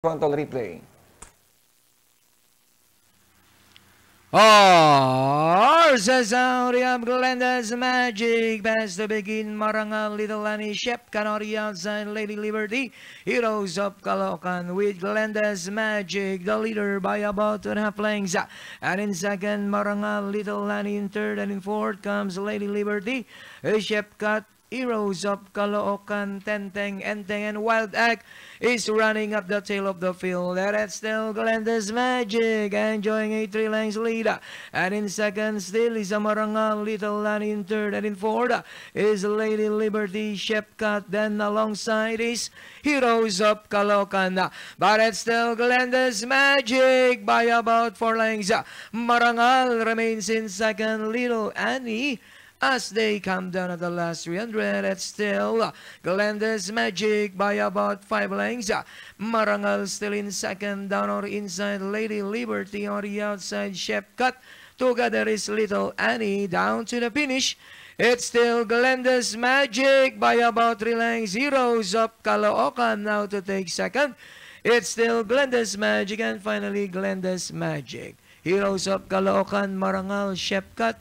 frontal replay. Oh, Saudi of Glenda's Magic. Best to begin Marangal Little Annie Shep Canori outside Lady Liberty Heroes of Caloocan with Glenda's Magic. The leader by about two and a half lengths and in second Marangal Little Annie. In third and in fourth comes Lady Liberty. Shep Cut Heroes of Caloocan, Tenteng, Enteng, and Wild Act is running up the tail of the field. That's still Glenda's Magic, enjoying a three lengths lead. And in second, still is Amarangal, Little Annie in third, and in fourth is Lady Liberty, Shepcut. Then alongside is Heroes of Caloocan. But it's still Glenda's Magic by about four lengths. Marangal remains in second, Little Annie as they come down at the last 300 it's still Glenda's Magic by about 5 lengths. Marangal still in second down or inside. Lady Liberty on the outside. Chef Cut together is Little Annie down to the finish. It's still Glenda's Magic by about 3 lengths. Heroes of Caloocan now to take second. It's still Glenda's Magic and finally Glenda's Magic. Heroes of Caloocan Marangal Cut